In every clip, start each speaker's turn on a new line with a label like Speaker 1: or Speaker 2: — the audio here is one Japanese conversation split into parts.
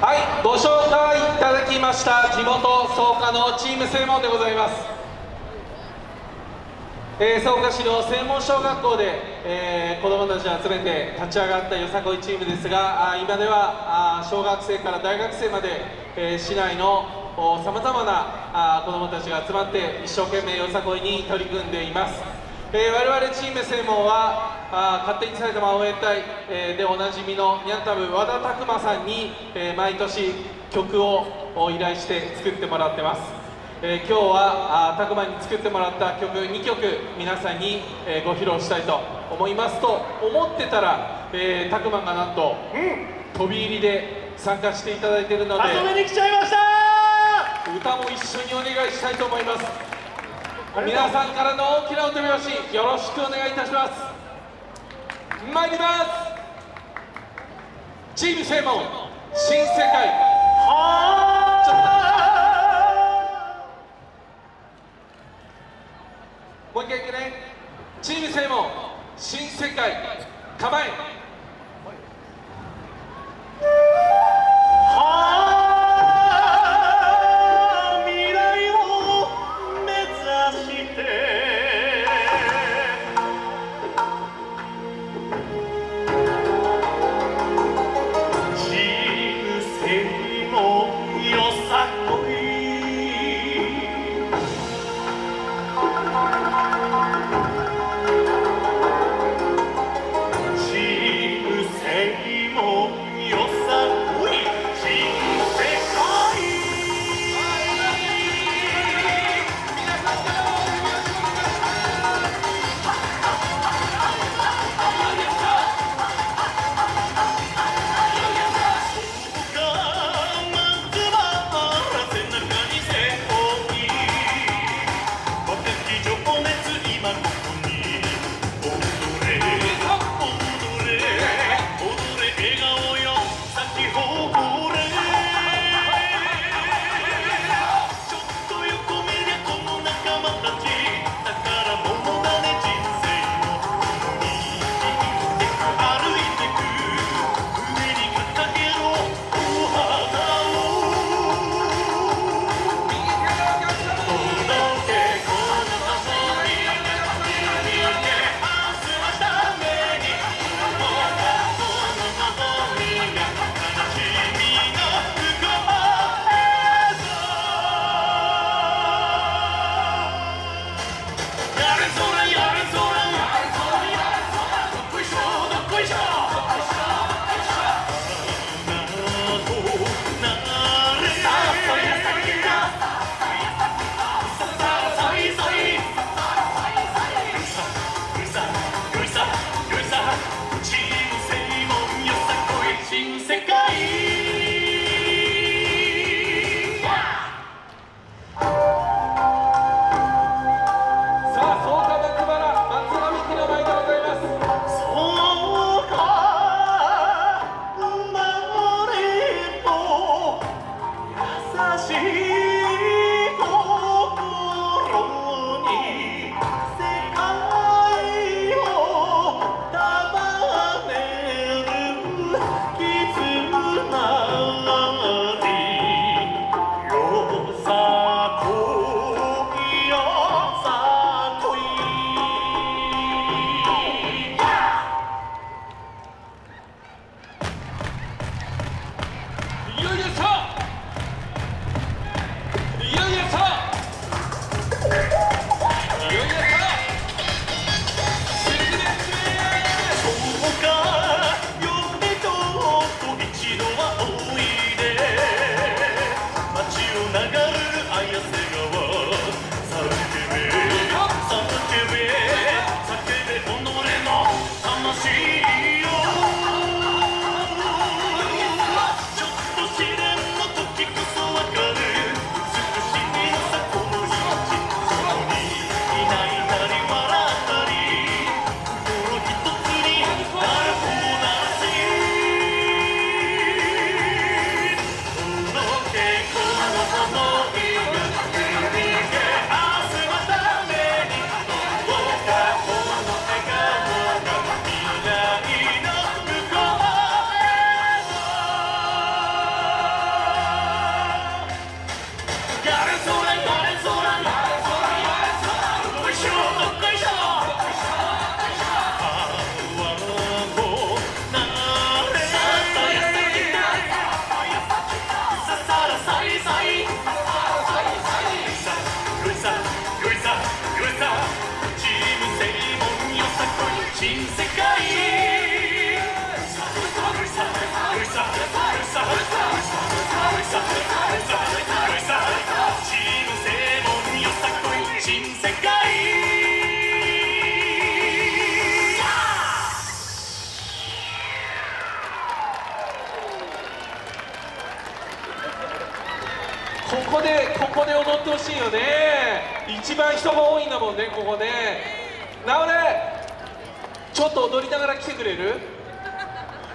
Speaker 1: はいご紹介いただきました地元草加のチーム専門でございます。えー、草加市の専門小学校で、えー、子どもたちを集めて立ち上がったよさこいチームですがあ今ではあ小学生から大学生まで、えー、市内のさまざまなあ子どもたちが集まって一生懸命よさこいに取り組んでいます、えー、我々チーム専門はあ勝手に埼玉応援隊、えー、でおなじみのニャンタブ和田拓馬さんに、えー、毎年曲を依頼して作ってもらってます。えー、今日は拓磨に作ってもらった曲2曲皆さんに、えー、ご披露したいと思いますと思ってたら、えー、拓磨がなんと、うん、飛び入りで参加していただいているので
Speaker 2: 遊びに来ちゃいました
Speaker 1: 歌も一緒にお願いしたいと思います皆さんからの大きなお手拍子よろしくお願いいたします。参ります。チームセイモン新世界。はあもう一回いくね。チームセイモン新世界。構えここでここで踊ってほしいよね。一番人が多いんだもんねここね。なおねちょっと踊りながら来てくれる？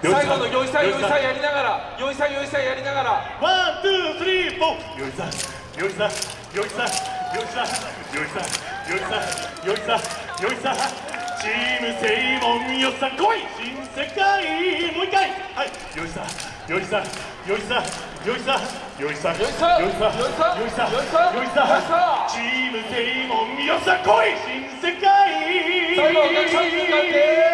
Speaker 1: 最後のよいさんよいさん。やりながら。よいさんよいさんやりながら。
Speaker 2: One, two, three, four。よいさん、よいさん、よいさん、よいさん、よいさん、よいさん、よいさん、よいさん。 team 清門よさこい。新世界もう一回。はい。よいさんよいさんよいさんよいさよいさ
Speaker 1: よいさ
Speaker 2: よいさ
Speaker 1: よいさ
Speaker 2: よいさ
Speaker 1: よいさ
Speaker 2: よいさ
Speaker 1: よいさ
Speaker 2: チームセイモンよさこい新世界
Speaker 1: 最後お客さん。に向かって